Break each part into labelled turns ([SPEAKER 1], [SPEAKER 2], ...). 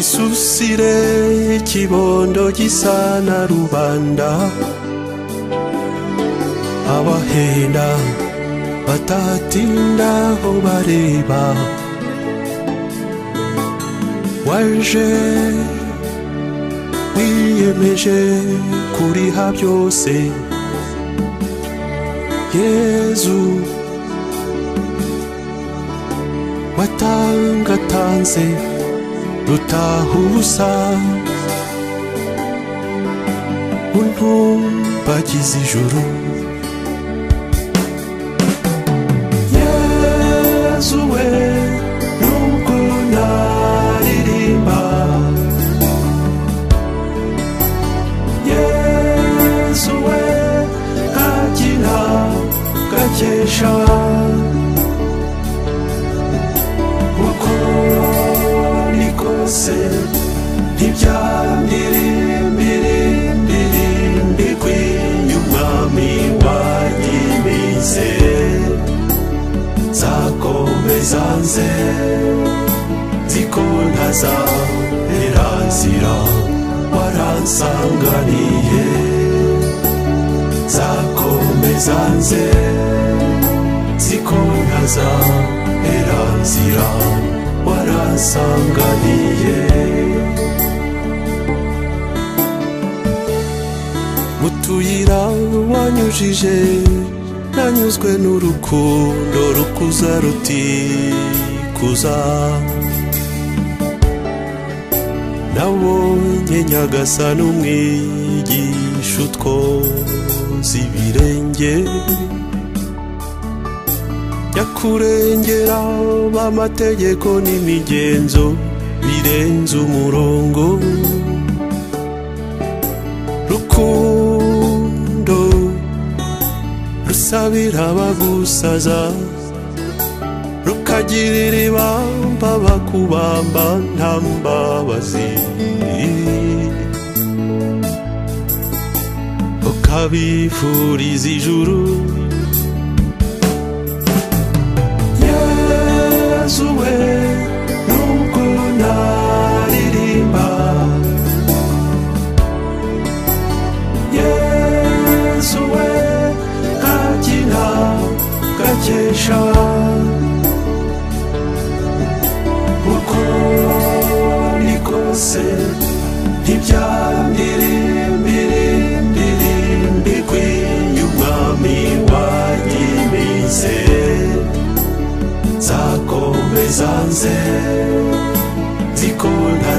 [SPEAKER 1] misusire ikibondo gisa na rubanda. Abahenda batatinda aho bareba. Waje wiyemeje kuriha byose. Yezu watangatanze rutahusa untumbagize ijuru yezu we nubwo naririmba yezu we nkagira gakesha ni kose ntibyamirimbirimbirindikwiye umwami wagimize zakomeza nze ziko ntazahera nzira waransanganiye zakomeza nze ziko ntazahera nzira waransanganiye mu tuyira wanyujije nanyuzwe n'urukundo rukuza rutikuza nabonye nyagasani umwigisha utwoza ibirenge. Nyakurengera b'amategeko n'imigenzo birenze umurongo. Rukundo rusabira abagusaza rukagirira ibamba bakubamba nta mbabazi. Ukabifuriza ijuru yezu we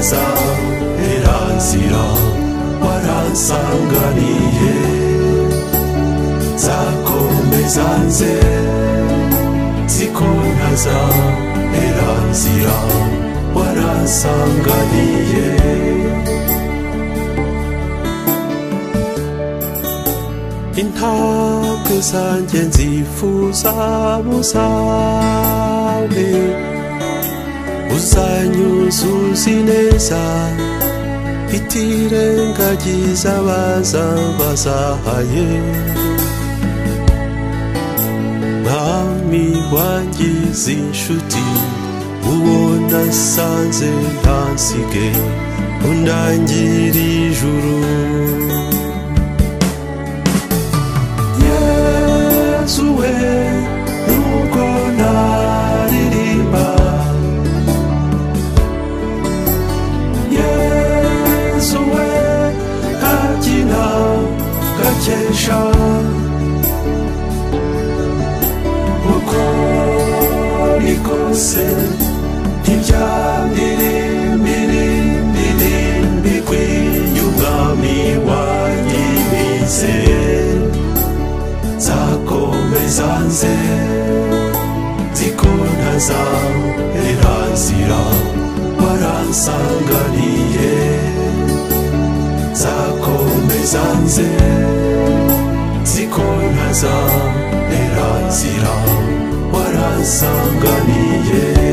[SPEAKER 1] ziko ntazahera nzira waransanganiye zakomeza nze ziko ntazahera nzira waransanganiye intambwe zanjye nzifuza buzabe uzanyuzuza ineza itirengagiza abaza bazahaye. Mwami wangize inshuti uwo nasanze ntansige. Undangira ijuru. Uko ni kose ntibyamirimbirimbirindikwiye umwami wanyimize zakomeza nze ziko ntazahera nzira waransanganiye zakomeza nze کن هزار ایران رازی را مرا سانگانیه